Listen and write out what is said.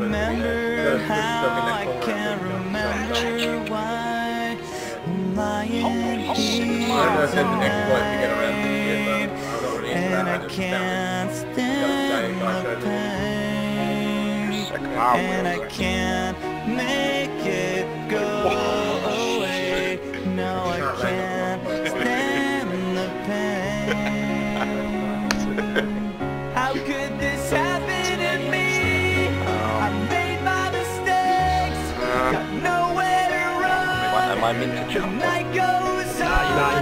remember how I can't remember why lying here. And I can't stand the pain. And I can't make it go got nowhere